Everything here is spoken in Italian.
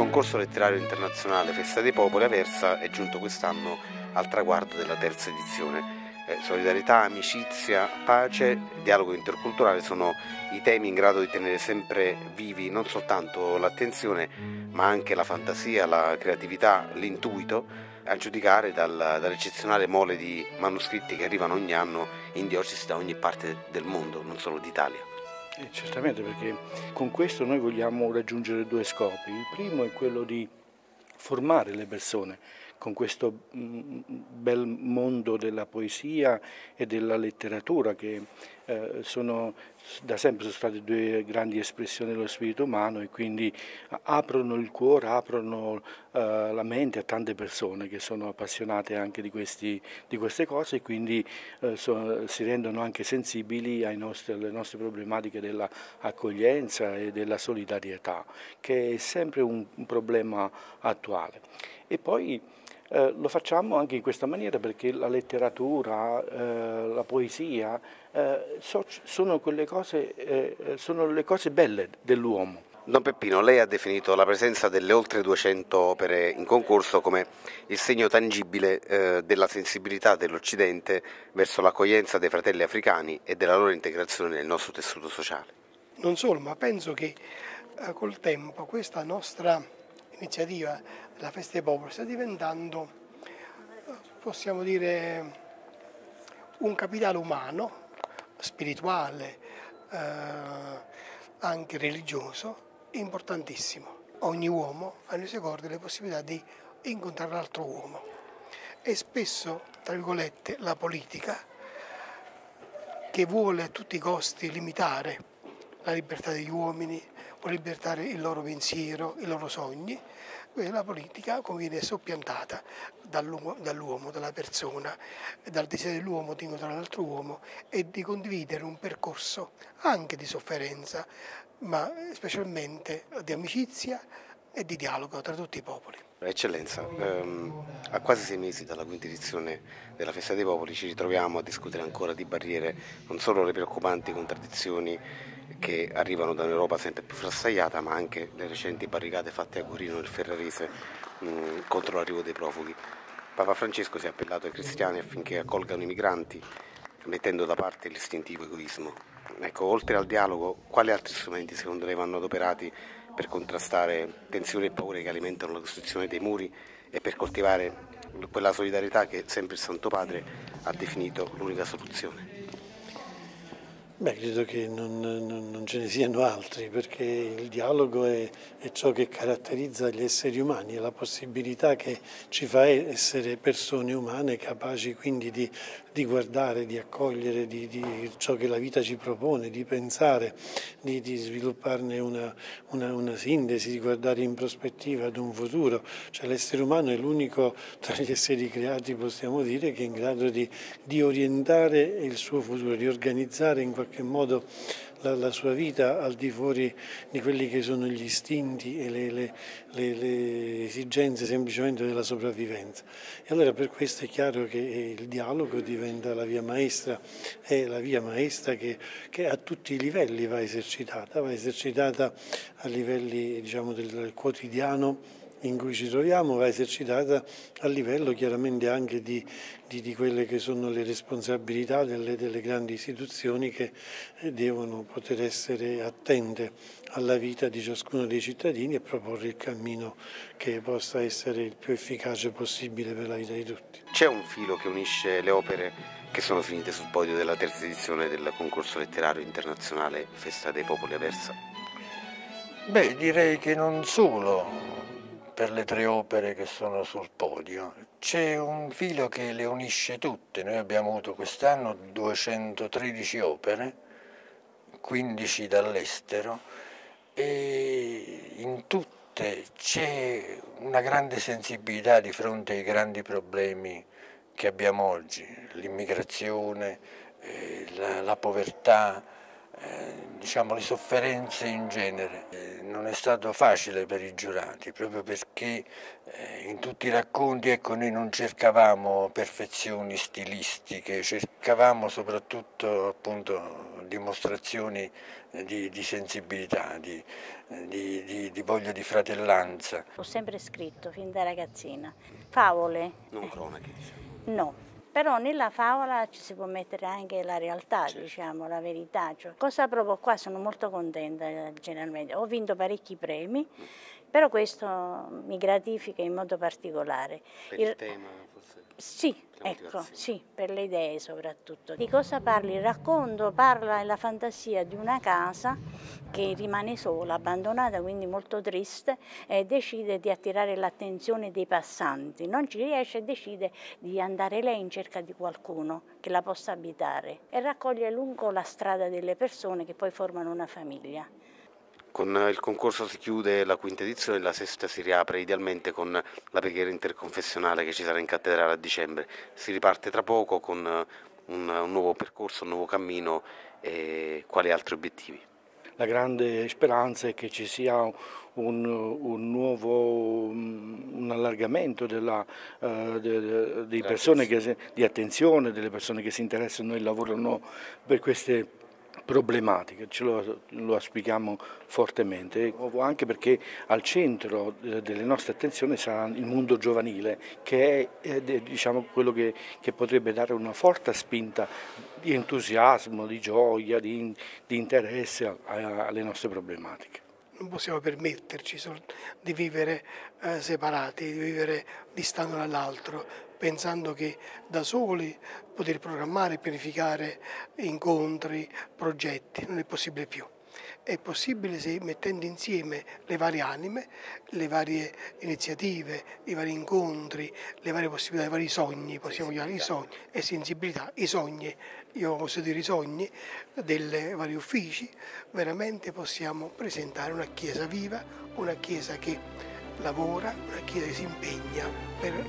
concorso letterario internazionale Festa dei Popoli Aversa è giunto quest'anno al traguardo della terza edizione. Eh, solidarietà, amicizia, pace, dialogo interculturale sono i temi in grado di tenere sempre vivi non soltanto l'attenzione, ma anche la fantasia, la creatività, l'intuito, a giudicare dal, dall'eccezionale mole di manoscritti che arrivano ogni anno in diocesi da ogni parte del mondo, non solo d'Italia. Eh, certamente perché con questo noi vogliamo raggiungere due scopi. Il primo è quello di formare le persone con questo mm, bel mondo della poesia e della letteratura che eh, sono, da sempre sono state due grandi espressioni dello spirito umano e quindi aprono il cuore, aprono eh, la mente a tante persone che sono appassionate anche di, questi, di queste cose e quindi eh, si rendono anche sensibili nostri, alle nostre problematiche dell'accoglienza e della solidarietà, che è sempre un problema attuale. E poi eh, lo facciamo anche in questa maniera perché la letteratura, eh, la poesia eh, so, sono, cose, eh, sono le cose belle dell'uomo. Don Peppino, lei ha definito la presenza delle oltre 200 opere in concorso come il segno tangibile eh, della sensibilità dell'Occidente verso l'accoglienza dei fratelli africani e della loro integrazione nel nostro tessuto sociale. Non solo, ma penso che eh, col tempo questa nostra iniziativa la Festa dei Popoli sta diventando, possiamo dire, un capitale umano, spirituale, eh, anche religioso, importantissimo. Ogni uomo ha nei suoi cordi le possibilità di incontrare l'altro uomo e spesso, tra virgolette, la politica che vuole a tutti i costi limitare la libertà degli uomini, vuole liberare il loro pensiero, i loro sogni, la politica viene soppiantata dall'uomo, dalla persona, dal desiderio dell'uomo di incontrare l'altro uomo e di condividere un percorso anche di sofferenza, ma specialmente di amicizia e di dialogo tra tutti i popoli. Eccellenza, ehm, a quasi sei mesi dalla quinta edizione della Festa dei Popoli ci ritroviamo a discutere ancora di barriere, non solo le preoccupanti contraddizioni che arrivano da un'Europa sempre più frassagliata, ma anche le recenti barricate fatte a Gorino nel Ferrarese mh, contro l'arrivo dei profughi. Papa Francesco si è appellato ai cristiani affinché accolgano i migranti, mettendo da parte l'istintivo egoismo. Ecco, oltre al dialogo, quali altri strumenti secondo lei vanno adoperati per contrastare tensioni e paure che alimentano la costruzione dei muri e per coltivare quella solidarietà che sempre il Santo Padre ha definito l'unica soluzione? Beh, credo che non, non, non, ce ne siano altri, perché il dialogo è, è, ciò che caratterizza gli esseri umani, è la possibilità che ci fa essere persone umane capaci quindi di, di guardare, di accogliere di, di, ciò che la vita ci propone, di pensare, di, di svilupparne una, una, una, sintesi, di guardare in prospettiva ad un futuro. Cioè, l'essere umano è l'unico tra gli esseri creati, possiamo dire, che è in grado di, orientare il suo futuro, di organizzare in qualche modo la, la, sua vita al di fuori di quelli che sono gli istinti e le, le, le, le, esigenze semplicemente della sopravvivenza. E allora per questo è chiaro che il dialogo diventa la via maestra, è la via maestra che, che a tutti i livelli va esercitata, va esercitata a livelli diciamo, del quotidiano in cui ci troviamo va esercitata a livello chiaramente anche di, di, di quelle che sono le responsabilità delle, delle, grandi istituzioni che eh, devono poter essere attente alla vita di ciascuno dei cittadini e proporre il cammino che possa essere il più efficace possibile per la vita di tutti. C'è un filo che unisce le opere che sono finite sul podio della terza edizione del concorso letterario internazionale Festa dei Popoli Aversa? Beh, direi che non solo, per le tre opere che sono sul podio. C'è un filo che le unisce tutte, noi abbiamo avuto quest'anno 213 opere, 15 dall'estero e in tutte c'è una grande sensibilità di fronte ai grandi problemi che abbiamo oggi, l'immigrazione, eh, la, la povertà, diciamo, le sofferenze in genere. Eh, non è stato facile per i giurati, proprio perché eh, in tutti i racconti ecco, noi non cercavamo perfezioni stilistiche, cercavamo soprattutto appunto, dimostrazioni di, di sensibilità, di, di, di, voglia di fratellanza. Ho sempre scritto fin da ragazzina, favole. Non cronache diciamo. No, però nella favola ci si può mettere anche la realtà, certo. diciamo, la verità. Cioè, cosa provo qua? Sono molto contenta generalmente. Ho vinto parecchi premi, però questo mi gratifica in modo particolare. Per il, il tema forse? Sì, ecco, sì, per le idee soprattutto. Di cosa parli? Il racconto parla la fantasia di una casa che rimane sola, abbandonata, quindi molto triste, e decide di attirare l'attenzione dei passanti. Non ci riesce e decide di andare lei in cerca di qualcuno che la possa abitare e raccoglie lungo la strada delle persone che poi formano una famiglia. Con il concorso si chiude la quinta edizione, la sesta si riapre idealmente con la preghiera interconfessionale che ci sarà in cattedrale a dicembre. Si riparte tra poco con un, un nuovo percorso, un nuovo cammino e quali altri obiettivi? La grande speranza è che ci sia un, un nuovo un allargamento della, uh, de, de, di, persone che, di attenzione, delle persone che si interessano e lavorano per queste problematiche, ce lo, lo auspichiamo fortemente, anche perché al centro eh, delle nostre attenzioni sarà il mondo giovanile, che è diciamo, quello che, che, potrebbe dare una forte spinta di entusiasmo, di gioia, di, di interesse alle nostre problematiche non possiamo permetterci di vivere eh, separati, di vivere distante dall'altro, pensando che da soli poter programmare pianificare incontri, progetti, non è possibile più. È possibile se mettendo insieme le varie anime, le varie iniziative, i vari incontri, le varie possibilità, i vari sogni, possiamo chiamare i sogni e sensibilità, i sogni, io posso dire i sogni dei vari uffici, veramente possiamo presentare una Chiesa viva, una Chiesa che lavora, una Chiesa che si impegna per